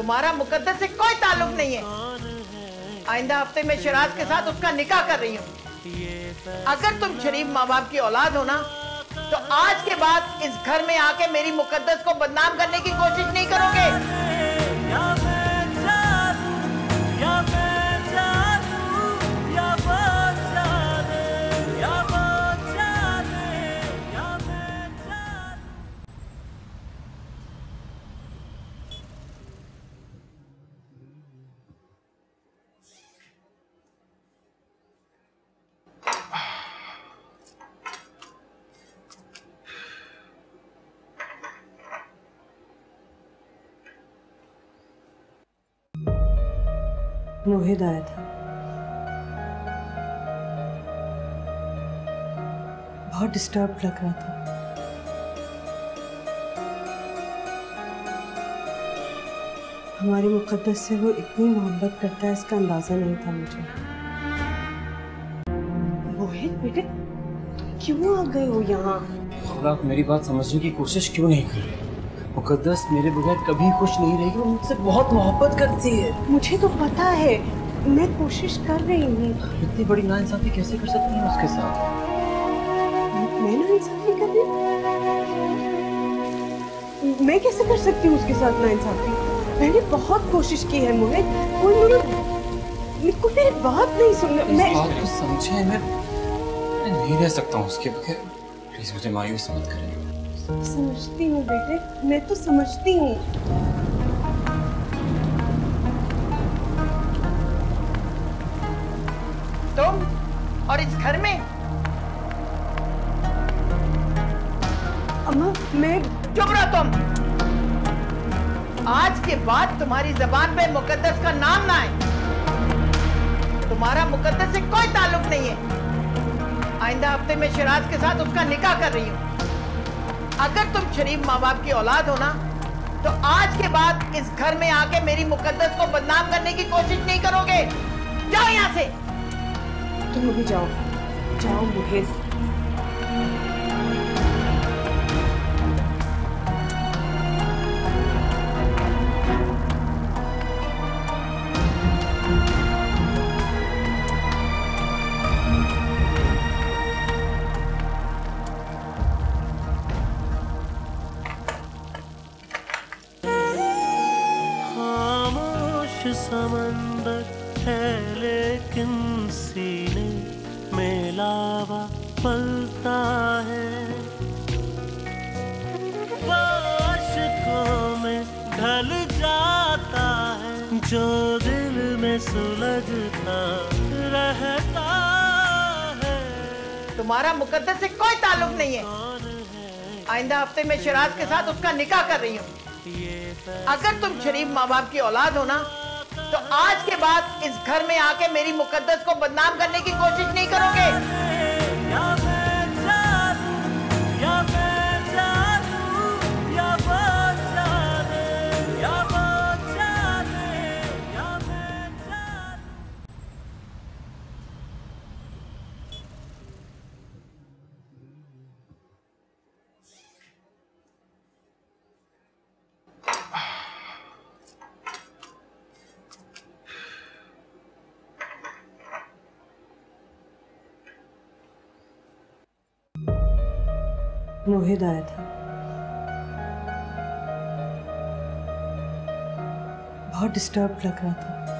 तुम्हारा मुकद्दर से कोई ताल्लुक नहीं है। आइंदा हफ़्ते में शराज के साथ उसका निकाह कर रही हूँ। अगर तुम शरीफ माँ बाप की औलाद हो ना तो आज के बाद इस घर में आके मेरी मुकद्दस को बदनाम करने की कोशिश नहीं करोगे। मोहित आया था। बहुत डिस्टर्ब लग रहा था। हमारी मुकद्दस से वो इतनी मोहब्बत करता है, इसका अंदाज़ा नहीं था मुझे। मोहित, बेटे, क्यों आ गए हो यहाँ? और आप मेरी बात समझने की कोशिश क्यों नहीं कर रहे? मुकद्दस मेरे बगैर कभी खुश नहीं रहेगी वो मुझसे बहुत मोहब्बत करती है। मुझे तो पता है मैं कोशिश कर रही हूँ। इतनी बड़ी नाइंसाफी कैसे कर सकती हैं उसके साथ? मैं ना कर रही मैं कैसे कर सकती हूँ उसके साथ ना इंसाफी मैंने बहुत कोशिश की है मुझे कोई मेरी मेरे को मेरी बात नहीं सुन इस मैं बात को समझे मैं नहीं रह सकता हूँ उसके बगैर। प्लीज़ मुझे मायूस मत करें समझती हूँ बेटे मैं तो समझती हूँ। तुम और इस घर में? अम्मा मैं चुप रहो तुम। आज के बाद तुम्हारी जबान पे मुकद्दस का नाम ना आए। तुम्हारा मुकद्दस से कोई ताल्लुक नहीं है। आइंदा हफ़्ते में शिराज के साथ उसका निकाह कर रही हूँ। अगर तुम शरीफ माँ बाप की औलाद हो ना तो आज के बाद इस घर में आके मेरी मुकद्दस को बदनाम करने की कोशिश नहीं करोगे। जाओ यहाँ से। तुम भी जाओ। जाओ मोहित समंदर है लेकिन सीने में लावा पलता है। में ढल जाता है जो दिल में सुलझता रहता है। तुम्हारा मुकद्दस से कोई ताल्लुक नहीं है। आइंदा हफ़्ते में शिराज के साथ उसका निकाह कर रही हूँ। अगर तुम शरीफ माँ बाप की औलाद हो ना तो आज के बाद इस घर में आके मेरी मुकद्दस को बदनाम करने की कोशिश नहीं करोगे? मोहित आया था। बहुत डिस्टर्ब लग रहा था।